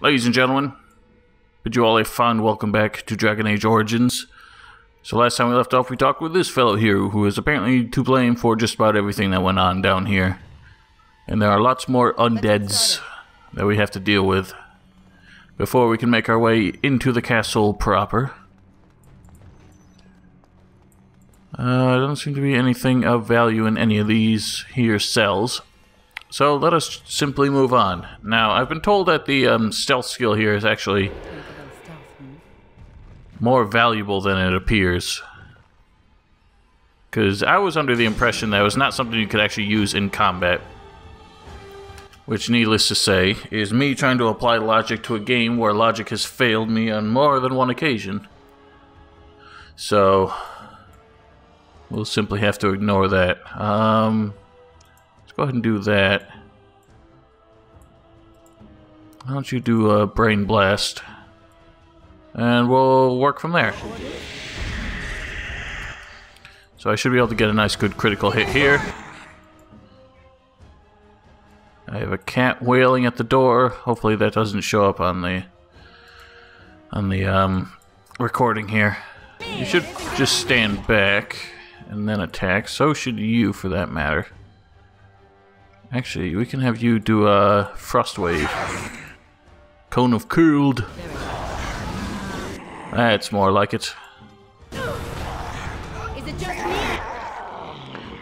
Ladies and gentlemen, bid you all a fond welcome back to Dragon Age Origins. So last time we left off, we talked with this fellow here, who is apparently to blame for just about everything that went on down here. And there are lots more undeads that we have to deal with before we can make our way into the castle proper. Uh, there doesn't seem to be anything of value in any of these here cells. So let us simply move on. Now, I've been told that the um, stealth skill here is actually more valuable than it appears. Because I was under the impression that it was not something you could actually use in combat. Which, needless to say, is me trying to apply logic to a game where logic has failed me on more than one occasion. So, we'll simply have to ignore that. Um, go ahead and do that. Why don't you do a brain blast? And we'll work from there. So I should be able to get a nice good critical hit here. I have a cat wailing at the door. Hopefully that doesn't show up on the on the um, recording here. You should just stand back and then attack. So should you, for that matter. Actually, we can have you do a frost wave. Cone of Cold. That's more like it. Is it just me?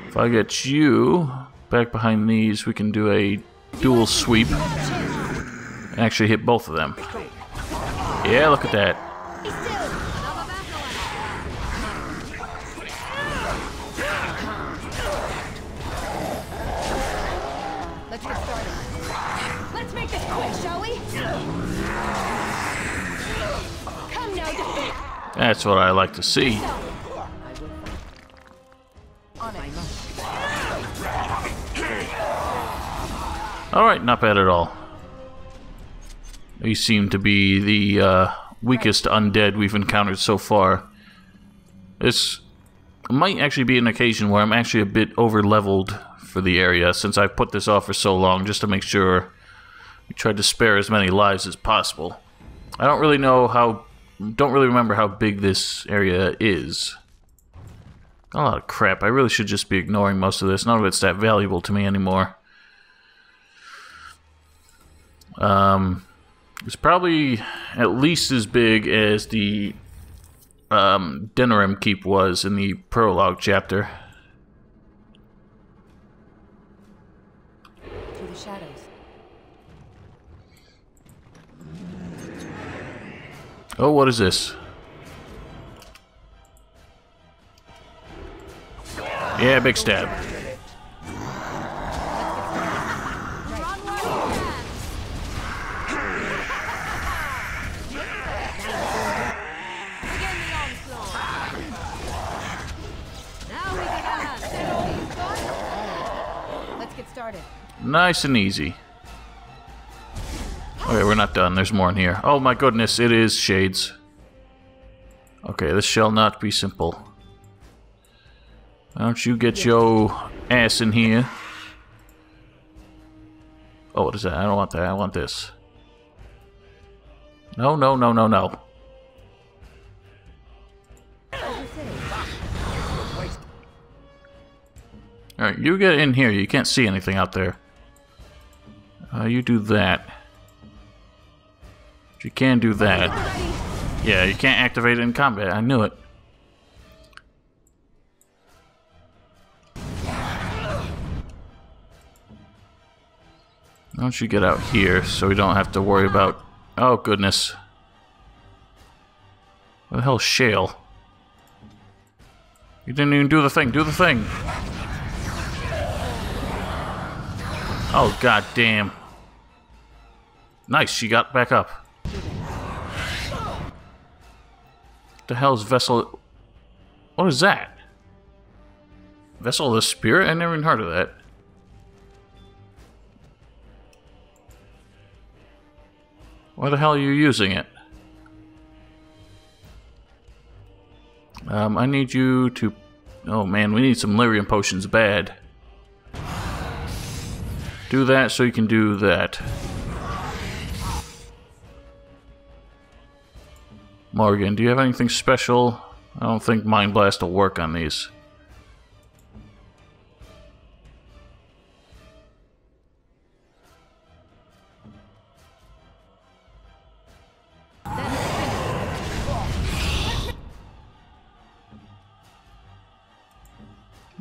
If I get you back behind these, we can do a dual sweep. And actually hit both of them. Yeah, look at that. That's what I like to see. Alright, not bad at all. These seem to be the uh, weakest undead we've encountered so far. This might actually be an occasion where I'm actually a bit over leveled for the area since I've put this off for so long just to make sure we tried to spare as many lives as possible. I don't really know how. Don't really remember how big this area is. Got A lot of crap. I really should just be ignoring most of this. None of it's that valuable to me anymore. Um, it's probably at least as big as the um, Denerim Keep was in the prologue chapter. Through the shadows. Oh, what is this? Yeah, big stab. Begin the onslaught. Now we can uh, Let's get started. Nice and easy. Okay, we're not done. There's more in here. Oh my goodness, it is shades. Okay, this shall not be simple. Why don't you get your ass in here? Oh, what is that? I don't want that. I want this. No, no, no, no, no. Alright, you get in here. You can't see anything out there. Uh, you do that. You can do that. Yeah, you can't activate it in combat. I knew it. Why don't you get out here so we don't have to worry about... Oh, goodness. What the hell Shale? You didn't even do the thing. Do the thing. Oh, god damn. Nice, she got back up. The hell's Vessel... What is that? Vessel of the Spirit? I never even heard of that. Why the hell are you using it? Um, I need you to... Oh man, we need some lyrium potions bad. Do that so you can do that. Morrigan, do you have anything special? I don't think Mind Blast will work on these.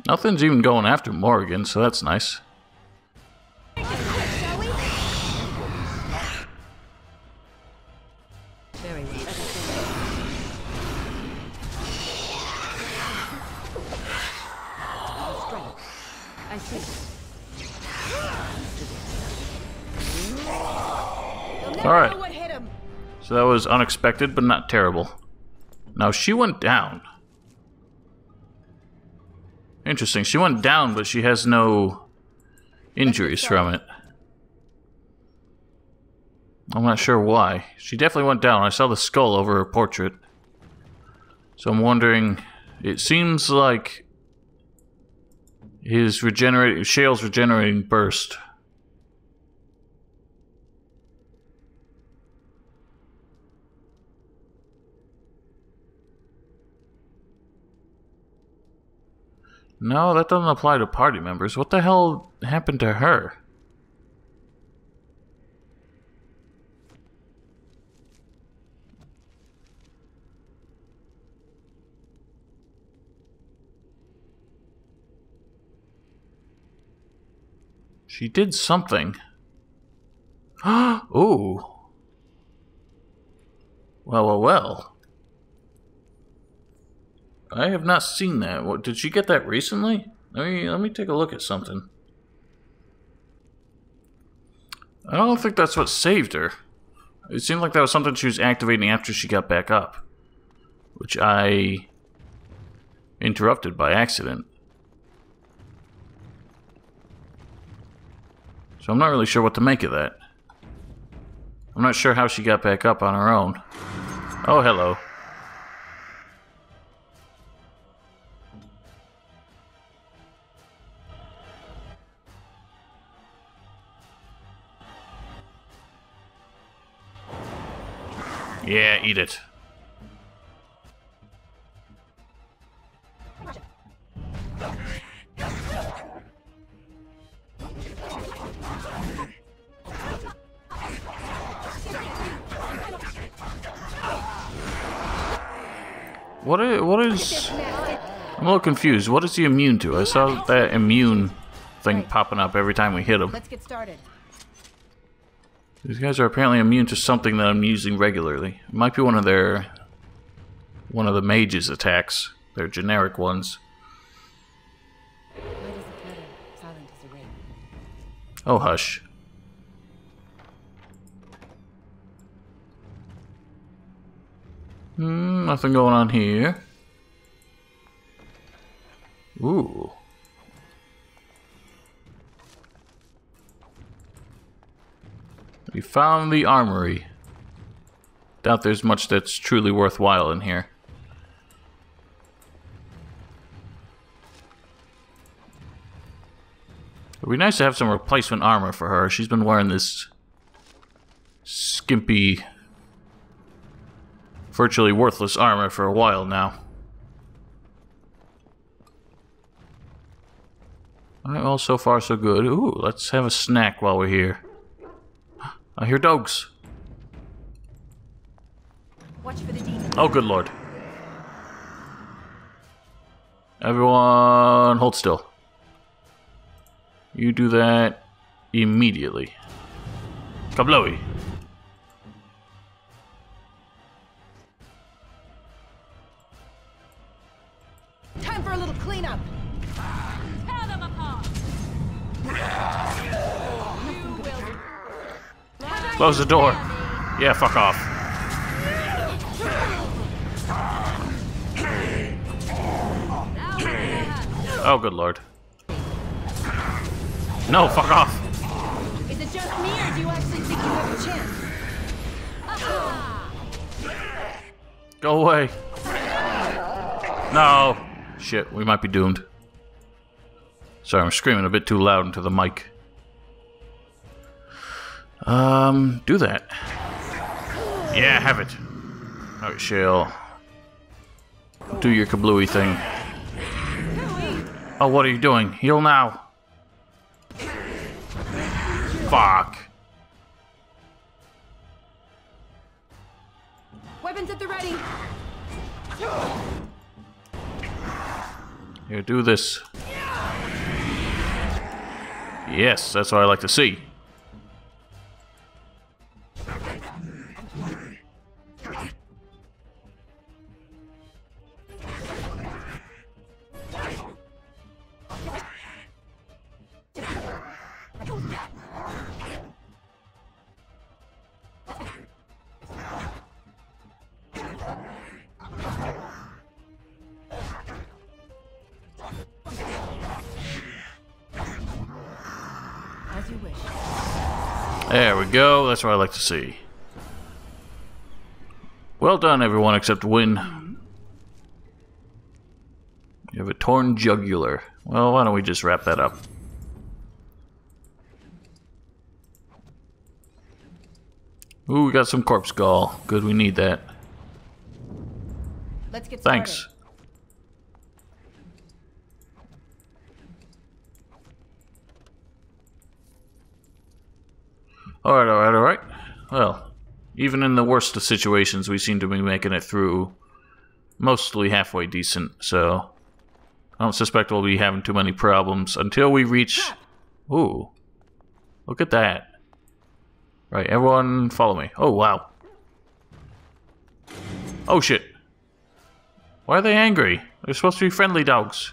Nothing's even going after Morrigan, so that's nice. Alright. know what hit him. So that was unexpected, but not terrible. Now she went down. Interesting. She went down, but she has no injuries from it. I'm not sure why. She definitely went down. I saw the skull over her portrait. So I'm wondering. It seems like his regenerating Shale's regenerating burst. No, that doesn't apply to party members. What the hell happened to her? She did something. Ooh. Well, well, well. I have not seen that. What, did she get that recently? Let me let me take a look at something. I don't think that's what saved her. It seemed like that was something she was activating after she got back up, which I interrupted by accident. So I'm not really sure what to make of that. I'm not sure how she got back up on her own. Oh, hello. Yeah, eat it. What is, what is... I'm a little confused. What is he immune to? I saw that immune thing popping up every time we hit him. Let's get started. These guys are apparently immune to something that I'm using regularly. It might be one of their... One of the mage's attacks. Their generic ones. Oh, hush. Hmm, nothing going on here. Ooh. We found the armory. Doubt there's much that's truly worthwhile in here. It'd be nice to have some replacement armor for her. She's been wearing this skimpy, virtually worthless armor for a while now. Alright, well, so far so good. Ooh, let's have a snack while we're here. I hear dogs. Watch for the demon. Oh, good lord. Everyone, hold still. You do that immediately. Kablowy. Close the door. Yeah, fuck off. Oh, good lord. No, fuck off. Is it just me, or do you actually think you have a chance? Go away. No. Shit, we might be doomed. Sorry, I'm screaming a bit too loud into the mic. Um, do that. Yeah, have it. Alright, Shale. Do your kablooey thing. Oh, what are you doing? Heal now. Fuck. Weapons at the ready. Here, do this. Yes, that's what I like to see. There we go. That's what I like to see. Well done, everyone except Wynne. You have a torn jugular. Well, why don't we just wrap that up? Ooh, we got some corpse gall. Good, we need that. Let's get Thanks. started. Alright, alright, alright. Well, even in the worst of situations, we seem to be making it through mostly halfway decent, so I don't suspect we'll be having too many problems until we reach. Ooh. Look at that. Right, everyone follow me. Oh, wow. Oh, shit. Why are they angry? They're supposed to be friendly dogs.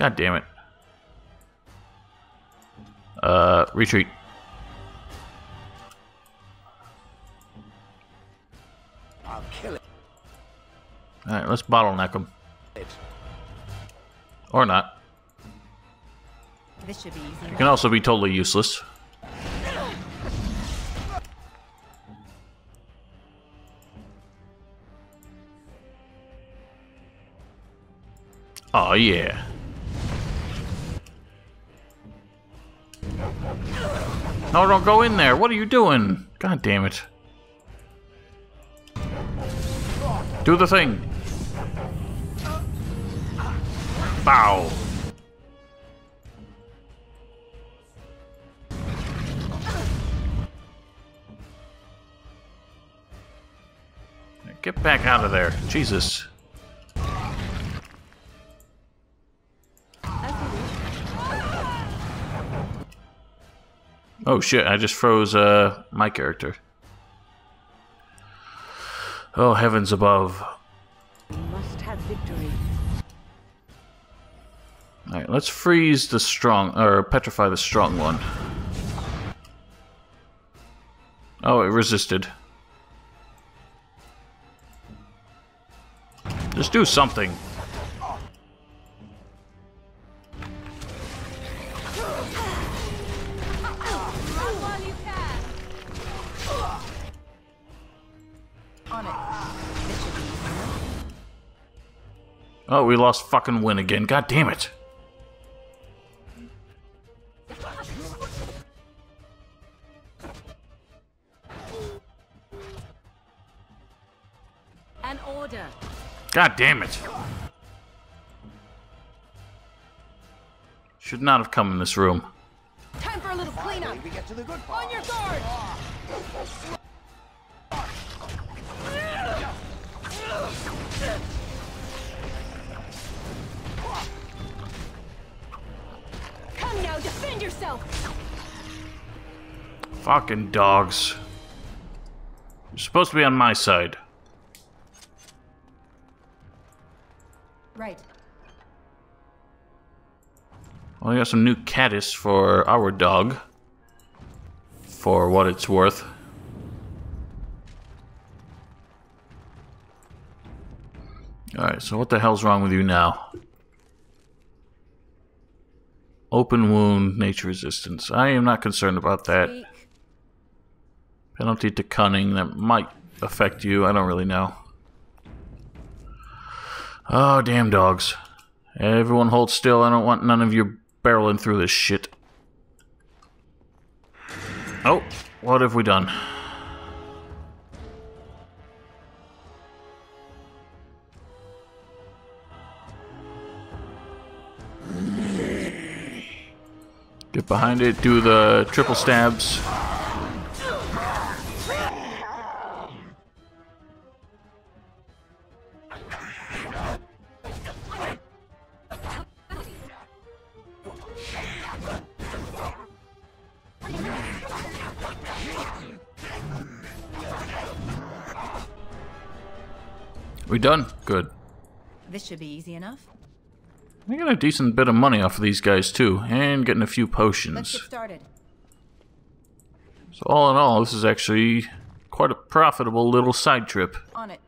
God damn it. Uh, retreat. I'll kill it. Alright, let's bottleneck them. Or not. This should be easy. It can also be totally useless. Oh yeah. No, don't go in there. What are you doing? God damn it. Do the thing. Bow. Get back out of there. Jesus. Oh shit, I just froze uh my character. Oh heavens above. Must have victory. Alright, let's freeze the strong or petrify the strong one. Oh, it resisted. Just do something. Oh, we lost fucking Wynne again. God damn it. An order. God damn it. Should not have come in this room. Time for a little cleanup. We get to the good part. On your defend yourself. Fucking dogs. You're supposed to be on my side. Right. Well, I got some new kaddis for our dog. For what it's worth. Alright, so what the hell's wrong with you now? Open wound, nature resistance. I am not concerned about that. Speak. Penalty to cunning that might affect you. I don't really know. Oh, damn dogs. Everyone hold still. I don't want none of you barreling through this shit. Oh, what have we done? Get behind it, do the triple stabs. We done? Good. This should be easy enough. I got a decent bit of money off of these guys too, and getting a few potions. Let's get started. So all in all, this is actually quite a profitable little side trip. On it.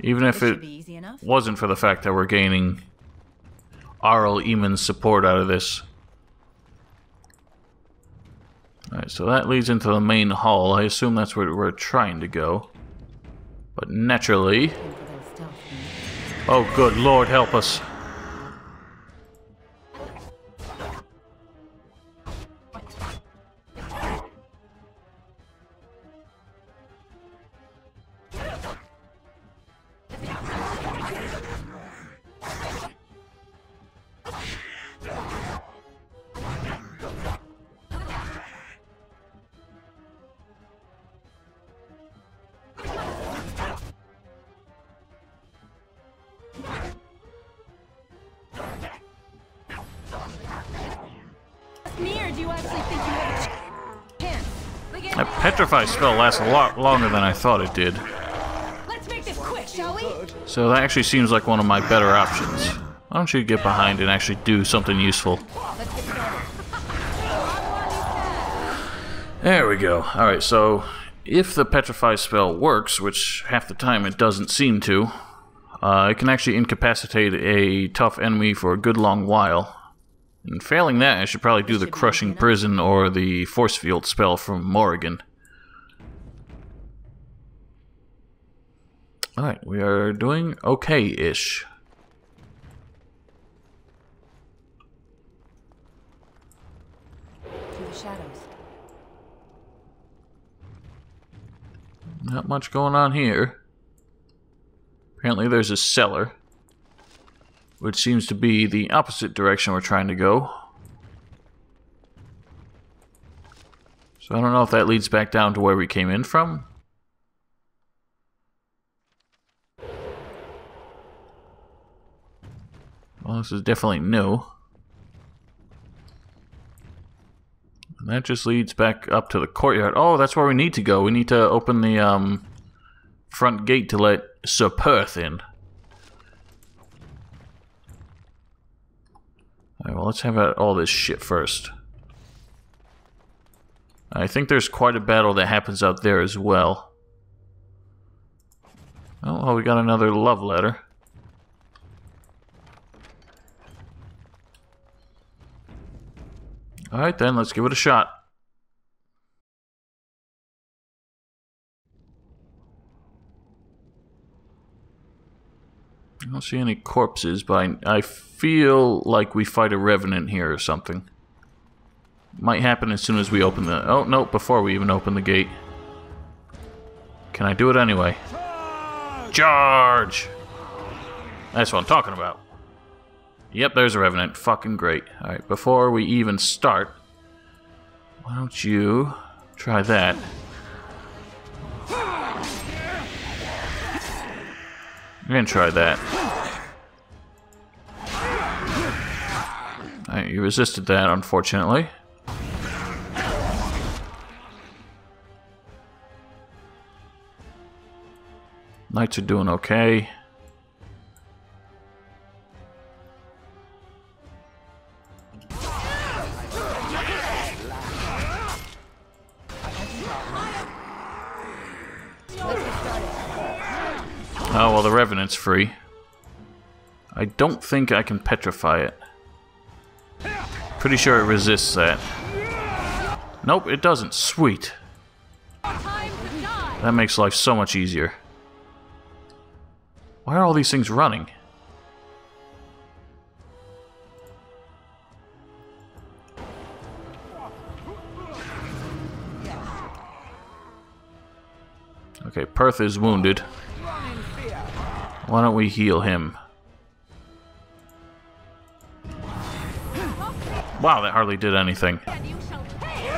Even if it easy wasn't for the fact that we're gaining Arl Eamon's support out of this. Alright, so that leads into the main hall. I assume that's where we're trying to go. But naturally... Aim for those stealth things. Oh, good lord, help us. Petrify spell lasts a lot longer than I thought it did. Let's make this quick, shall we? So that actually seems like one of my better options. Why don't you get behind and actually do something useful? Let's get started. There we go. Alright, so if the petrify spell works, which half the time it doesn't seem to, uh, it can actually incapacitate a tough enemy for a good long while. And failing that, I should probably do the crushing prison or the force field spell from Morrigan. Alright, we are doing okay-ish. To the shadows. Not much going on here. Apparently there's a cellar. Which seems to be the opposite direction we're trying to go. So I don't know if that leads back down to where we came in from. Well, this is definitely new. And that just leads back up to the courtyard. Oh, that's where we need to go. We need to open the um, front gate to let Sir Perth in. Alright, well, let's have all this shit first. I think there's quite a battle that happens out there as well. Oh, well, we got another love letter. Alright then, let's give it a shot. I don't see any corpses, but I, I feel like we fight a revenant here or something. Might happen as soon as we open the... Oh, no, before we even open the gate. Can I do it anyway? Charge! That's what I'm talking about. Yep, there's a revenant. Fucking great. Alright, before we even start, why don't you try that? You're gonna try that. You resisted that, unfortunately. Knights are doing okay. Revenant's free. I don't think I can petrify it. Pretty sure it resists that. Nope, it doesn't. Sweet. That makes life so much easier. Why are all these things running? Okay, Perth is wounded. Why don't we heal him? Wow, that hardly did anything. And you shall pay!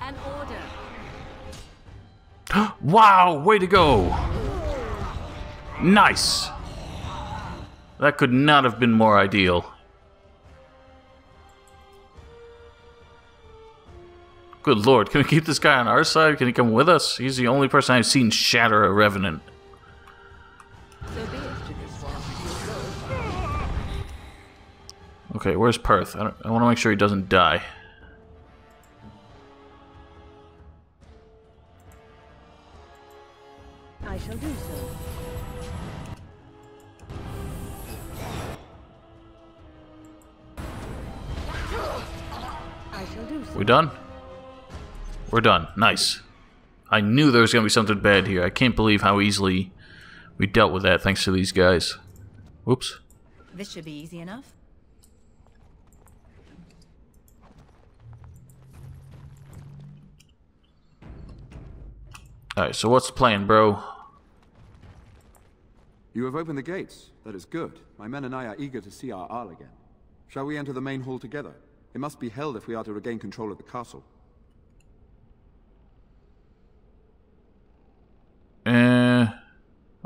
An order. Wow, way to go! Nice! That could not have been more ideal. Good lord, can we keep this guy on our side? Can he come with us? He's the only person I've seen shatter a revenant. So be it. Okay, where's Perth? I, I want to make sure he doesn't die. I shall do so. I shall do so. We done? We're done. Nice. I knew there was going to be something bad here. I can't believe how easily we dealt with that thanks to these guys. Whoops. This should be easy enough. Alright, so what's the plan, bro? You have opened the gates. That is good. My men and I are eager to see our Arl again. Shall we enter the main hall together? It must be held if we are to regain control of the castle.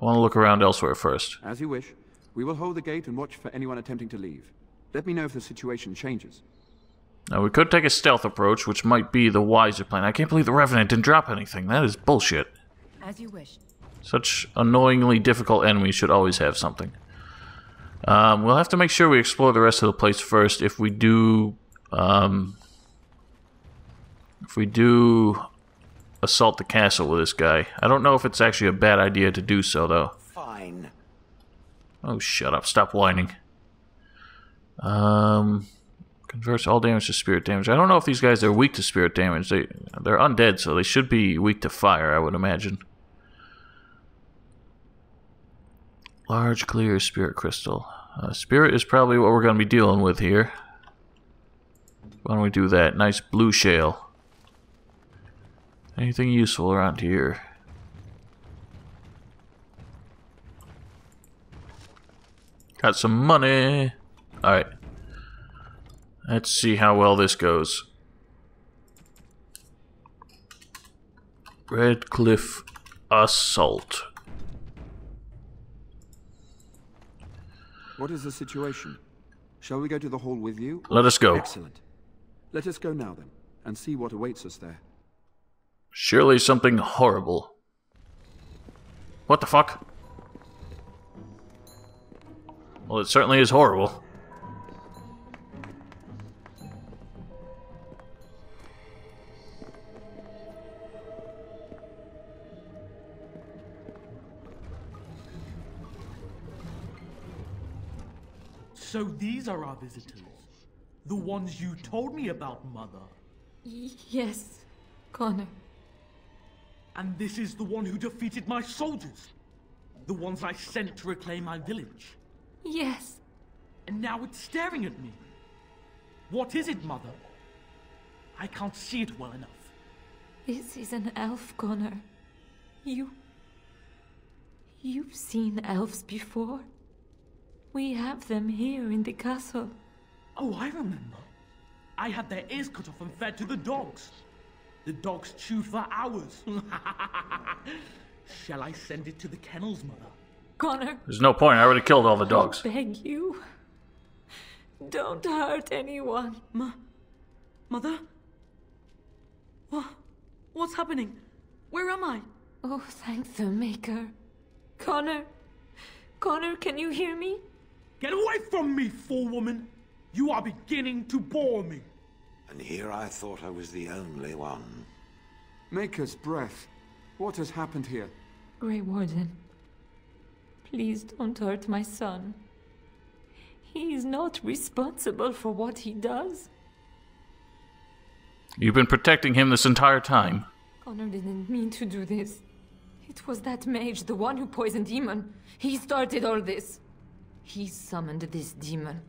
I want to look around elsewhere first. As you wish. We will hold the gate and watch for anyone attempting to leave. Let me know if the situation changes. Now, we could take a stealth approach, which might be the wiser plan. I can't believe the Revenant didn't drop anything. That is bullshit. As you wish. Such annoyingly difficult enemies should always have something. Um, we'll have to make sure we explore the rest of the place first. If we do, um, if we do assault the castle with this guy, I don't know if it's actually a bad idea to do so, though. Fine. Oh, shut up! Stop whining. Um, converts all damage to spirit damage. I don't know if these guys are weak to spirit damage. They they're undead, so they should be weak to fire. I would imagine. Large clear spirit crystal. Uh, spirit is probably what we're going to be dealing with here. Why don't we do that? Nice blue shale. Anything useful around here? Got some money. Alright. Let's see how well this goes. Redcliffe Assault. What is the situation? Shall we go to the hall with you? Let us go. Excellent. Let us go now then, and see what awaits us there. Surely something horrible. What the fuck? Well, it certainly is horrible. So these are our visitors. The ones you told me about, Mother. Yes, Connor. And this is the one who defeated my soldiers. The ones I sent to reclaim my village. Yes. And now it's staring at me. What is it, Mother? I can't see it well enough. This is an elf, Connor. You. You've seen elves before. We have them here in the castle. Oh, I remember. I had their ears cut off and fed to the dogs. The dogs chewed for hours. Shall I send it to the kennels, Mother? Connor, There's no point. I already killed all the dogs. I beg you. Don't hurt anyone. Ma... Mother? What? What's happening? Where am I? Oh, thank the Maker. Connor. Connor, can you hear me? Get away from me, fool woman! You are beginning to bore me. And here I thought I was the only one. Maker's breath. What has happened here? Grey Warden. Please don't hurt my son. He is not responsible for what he does. You've been protecting him this entire time. Connor didn't mean to do this. It was that mage, the one who poisoned Eamon. He started all this. He summoned this demon.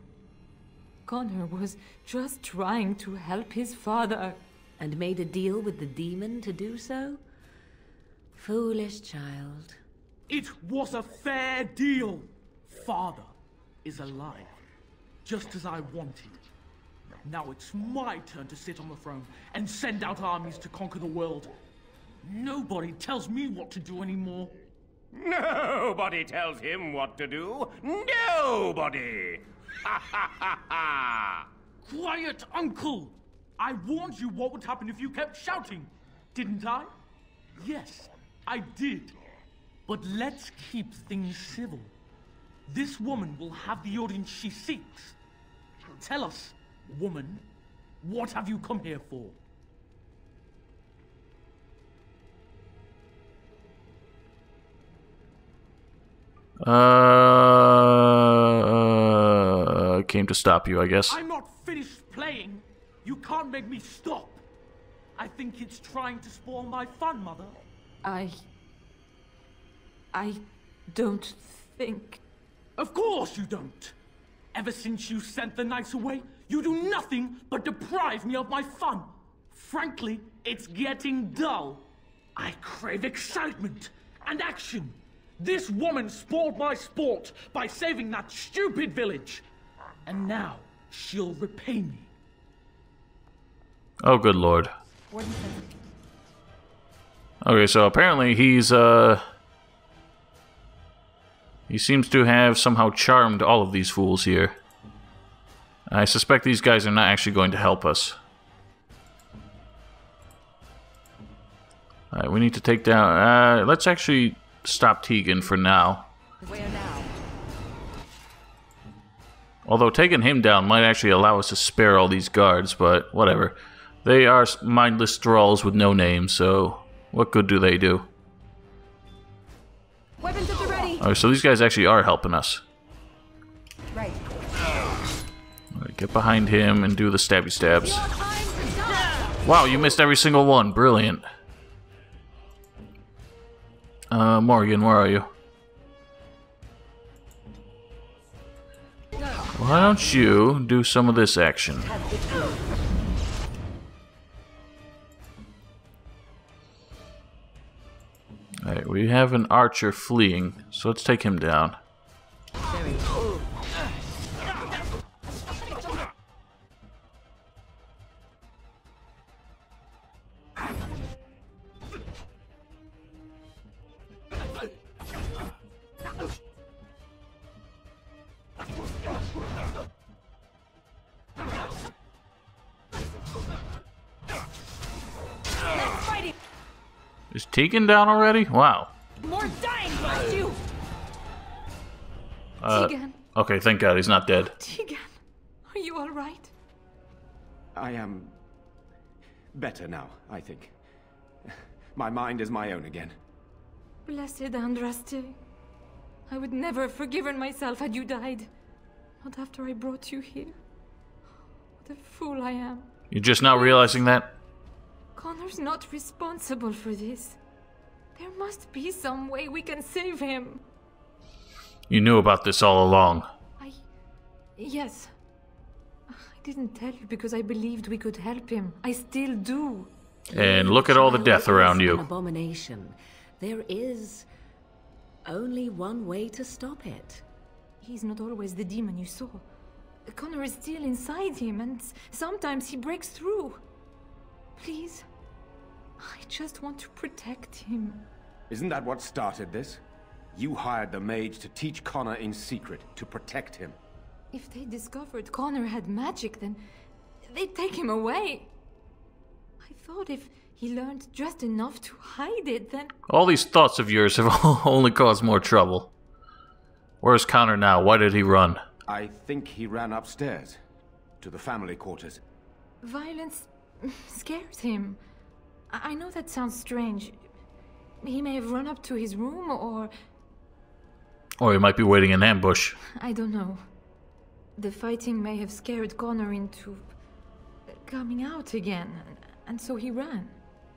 Connor was just trying to help his father. And made a deal with the demon to do so? Foolish child. It was a fair deal. Father is alive, just as I wanted. Now it's my turn to sit on the throne and send out armies to conquer the world. Nobody tells me what to do anymore. Nobody tells him what to do. Nobody! Quiet, Uncle! I warned you what would happen if you kept shouting, didn't I? Yes, I did. But let's keep things civil. This woman will have the audience she seeks. Tell us, woman, what have you come here for? Uh, came to stop you, I guess. I'm not finished playing. You can't make me stop. I think it's trying to spoil my fun, Mother. I. I don't think. Of course you don't. Ever since you sent the knights away, you do nothing but deprive me of my fun. Frankly, it's getting dull. I crave excitement and action. This woman spoiled my sport by saving that stupid village. And now she'll repay me. Oh, good lord. Okay, so apparently he's, uh... He seems to have somehow charmed all of these fools here. I suspect these guys are not actually going to help us. Alright, we need to take down... Uh, let's actually stop Teagan for now. Where now? Although taking him down might actually allow us to spare all these guards, but whatever. They are mindless thralls with no name, so what good do they do? Weapons at the ready. Oh, so these guys actually are helping us. Right. Alright, get behind him and do the stabby stabs. Your time to die. Wow, you missed every single one. Brilliant. Uh, Morrigan, where are you? Why don't you do some of this action? Alright, we have an archer fleeing, so let's take him down. Teagan down already? Wow. More dying, blast you. Uh, Teagan, Okay, thank God he's not dead. Teagan, are you all right? I am better now, I think. My mind is my own again. Blessed Andraste. I would never have forgiven myself had you died. Not after I brought you here. What a fool I am. You're just now realizing that? Connor's not responsible for this. There must be some way we can save him. You knew about this all along. I. Yes. I didn't tell you because I believed we could help him. I still do. And look at all the death around you. An you. abomination. There is only one way to stop it. He's not always the demon you saw. Connor is still inside him, and sometimes he breaks through. Please. I just want to protect him. Isn't that what started this? You hired the mage to teach Connor in secret, to protect him. If they discovered Connor had magic, then they'd take him away. I thought if he learned just enough to hide it, then. All these thoughts of yours have only caused more trouble. Where's Connor now? Why did he run? I think he ran upstairs, to the family quarters. Violence scares him. I I know that sounds strange. He may have run up to his room, or. Or he might be waiting in ambush. I don't know. The fighting may have scared Connor into. coming out again, and so he ran.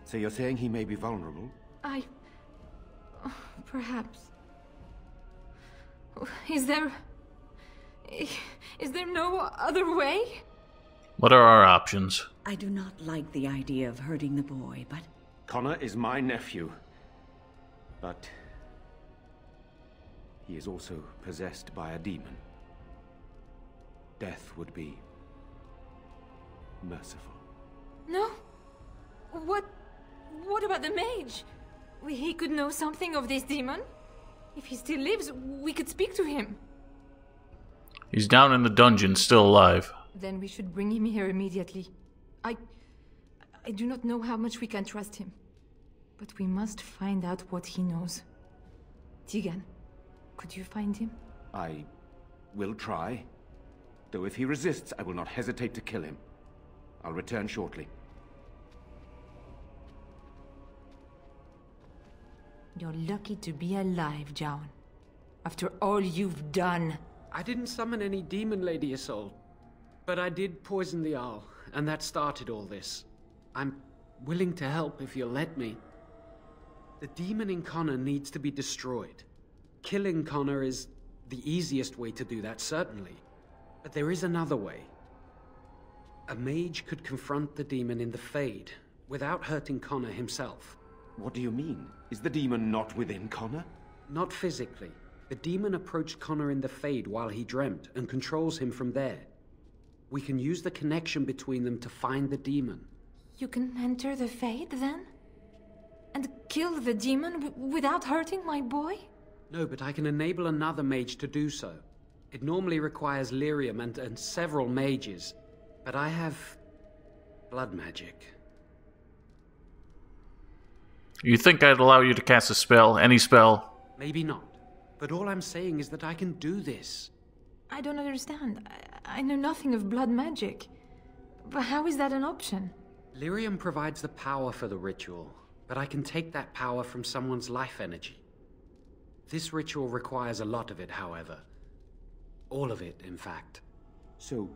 So you're saying he may be vulnerable? I. Perhaps. Is there. Is there no other way? What are our options? I do not like the idea of hurting the boy, but Connor is my nephew. But he is also possessed by a demon. Death would be merciful. No? What. What about the mage? He could know something of this demon? If he still lives, we could speak to him. He's down in the dungeon, still alive. Then we should bring him here immediately. I. I do not know how much we can trust him. But we must find out what he knows. Teagan, could you find him? I will try. Though if he resists, I will not hesitate to kill him. I'll return shortly. You're lucky to be alive, Jowan. After all you've done. I didn't summon any demon, Lady Isolde. But I did poison the Arl, and that started all this. I'm willing to help if you'll let me. The demon in Connor needs to be destroyed. Killing Connor is the easiest way to do that, certainly. But there is another way. A mage could confront the demon in the Fade without hurting Connor himself. What do you mean? Is the demon not within Connor? Not physically. The demon approached Connor in the Fade while he dreamt and controls him from there. We can use the connection between them to find the demon. You can enter the Fade then? And kill the demon w- without hurting my boy? No, but I can enable another mage to do so. It normally requires lyrium and, and several mages, but I have blood magic. You think I'd allow you to cast a spell, any spell? Maybe not. But all I'm saying is that I can do this. I don't understand. I, I know nothing of blood magic. But how is that an option? Lyrium provides the power for the ritual, but I can take that power from someone's life energy. This ritual requires a lot of it, however. All of it, in fact. So,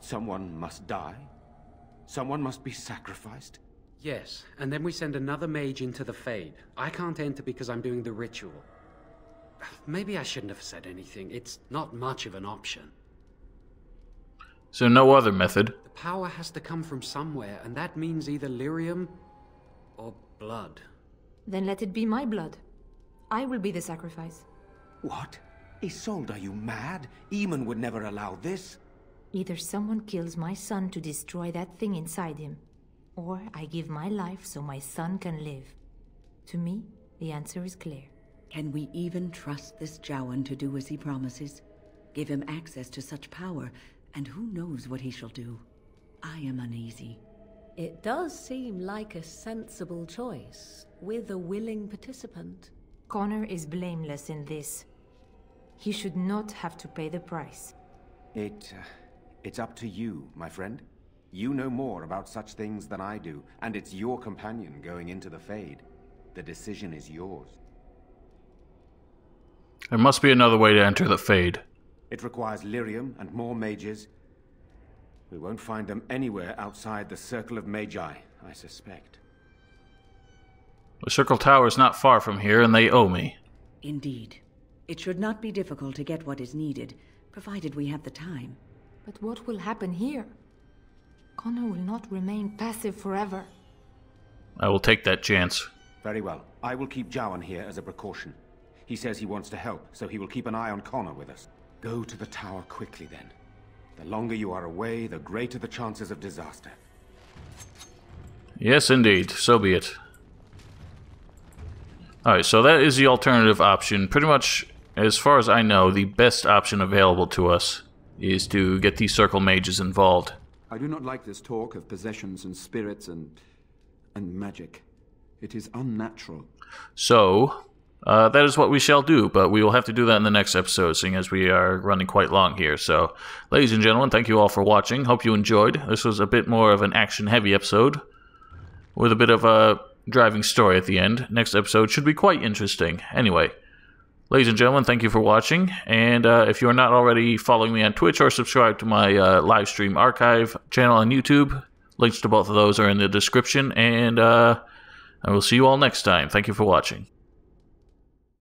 someone must die? Someone must be sacrificed? Yes, and then we send another mage into the Fade. I can't enter because I'm doing the ritual. Maybe I shouldn't have said anything. It's not much of an option. So no other method. The power has to come from somewhere, and that means either lyrium or blood. Then let it be my blood. I will be the sacrifice. What? Isolde, are you mad? Eamon would never allow this. Either someone kills my son to destroy that thing inside him, or I give my life so my son can live. To me, the answer is clear. Can we even trust this Jowan to do as he promises? Give him access to such power, and who knows what he shall do? I am uneasy. It does seem like a sensible choice, with a willing participant. Connor is blameless in this. He should not have to pay the price. It. Uh, it's up to you, my friend. You know more about such things than I do, and it's your companion going into the Fade. The decision is yours. There must be another way to enter the Fade. It requires lyrium and more mages. We won't find them anywhere outside the Circle of Magi, I suspect. The Circle Tower is not far from here, and they owe me. Indeed. It should not be difficult to get what is needed, provided we have the time. But what will happen here? Connor will not remain passive forever. I will take that chance. Very well. I will keep Jowan here as a precaution. He says he wants to help, so he will keep an eye on Connor with us. Go to the tower quickly, then. The longer you are away, the greater the chances of disaster. Yes, indeed. So be it. Alright, so that is the alternative option. Pretty much, as far as I know, the best option available to us is to get these circle mages involved. I do not like this talk of possessions and spirits and. and magic. It is unnatural. So, uh, that is what we shall do, but we will have to do that in the next episode, seeing as we are running quite long here. So, ladies and gentlemen, thank you all for watching. Hope you enjoyed. This was a bit more of an action heavy episode with a bit of a driving story at the end. Next episode should be quite interesting. Anyway, ladies and gentlemen, thank you for watching. And uh, if you are not already following me on Twitch or subscribed to my uh, live stream archive channel on YouTube, links to both of those are in the description. And uh, I will see you all next time. Thank you for watching.